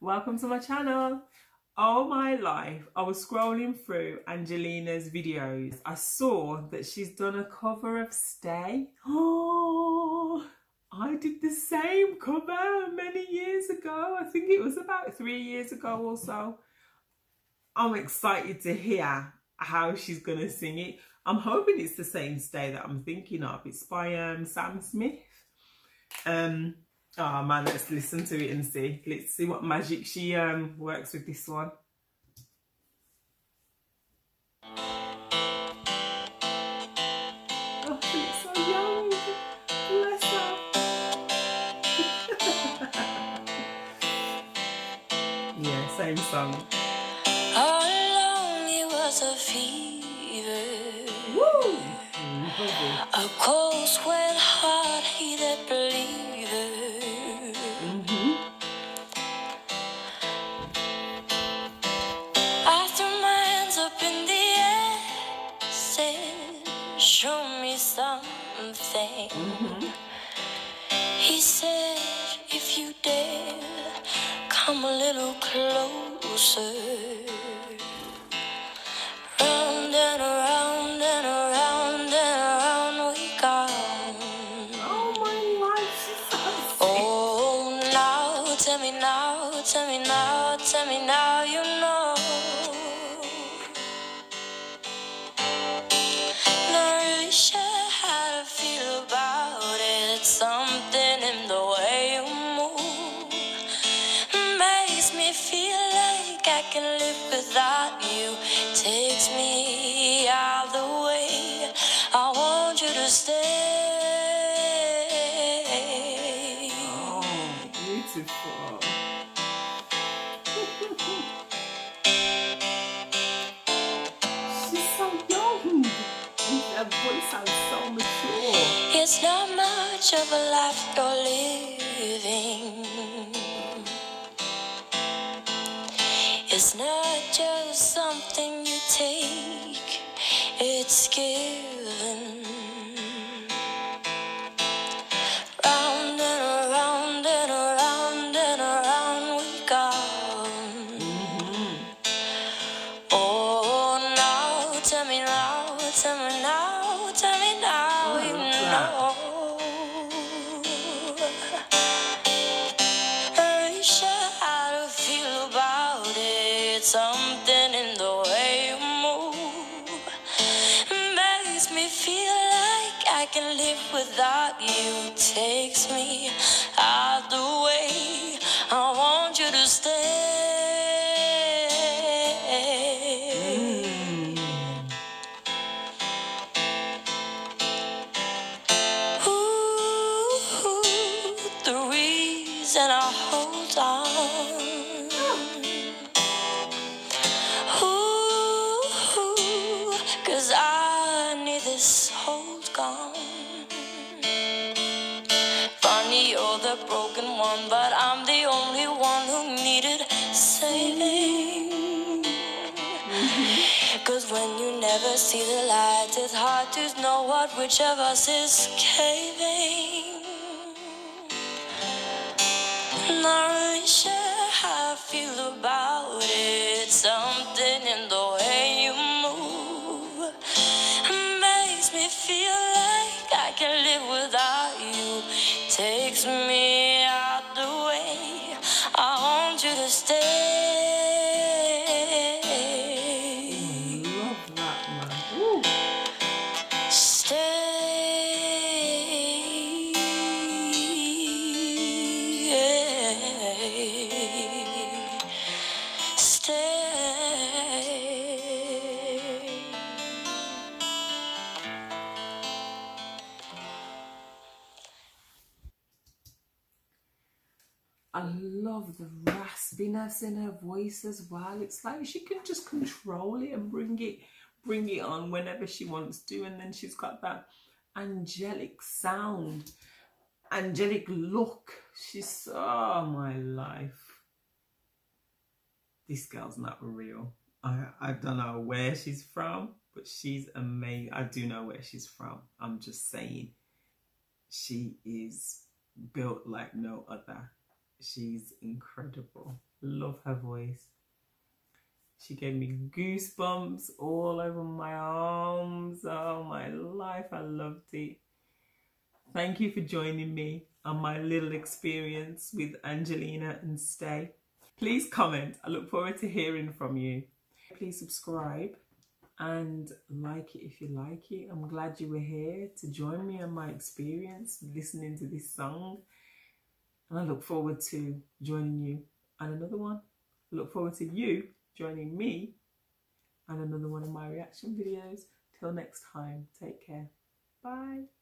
welcome to my channel. All my life, I was scrolling through Angelina's videos. I saw that she's done a cover of Stay. Oh, I did the same cover many years ago. I think it was about three years ago or so. I'm excited to hear how she's to sing it. I'm hoping it's the same Stay that I'm thinking of. It's by um, Sam Smith. Um, Oh man, let's listen to it and see. Let's see what magic she um works with this one. Oh, she's so young. Bless her. yeah, same song. All along it was a fever. Woo! A cold sweat heart he that believer. Come a little closer. Round and around and around and around we go. Oh my life. Oh, now, tell me now, tell me now, tell me now, you know. I can live without you. Takes me out of the way. I want you to stay. Oh, beautiful. She's so young. And her voice sounds so mature. It's not much of a life you're living. It's not just something you take, it's given. Round and around and around and around we go. Oh, now, tell me now, tell me now, tell me now, you know. I can live without you. Takes me out the way. I want you to stay. The broken one, but I'm the only one who needed saving. Cause when you never see the light, it's hard to know what which of us is caving. Not really sure how I feel about it. Something in the want you to stay. I love the raspiness in her voice as well. It's like she can just control it and bring it bring it on whenever she wants to and then she's got that angelic sound, angelic look. She's oh my life. This girl's not real. I I don't know where she's from, but she's amazing. I do know where she's from. I'm just saying she is built like no other she's incredible. Love her voice. She gave me goosebumps all over my arms. Oh, my life. I loved it. Thank you for joining me on my little experience with Angelina and Stay. Please comment. I look forward to hearing from you. Please subscribe and like it if you like it. I'm glad you were here to join me on my experience listening to this song. And I look forward to joining you on another one. I look forward to you joining me on another one of my reaction videos. Till next time, take care. Bye.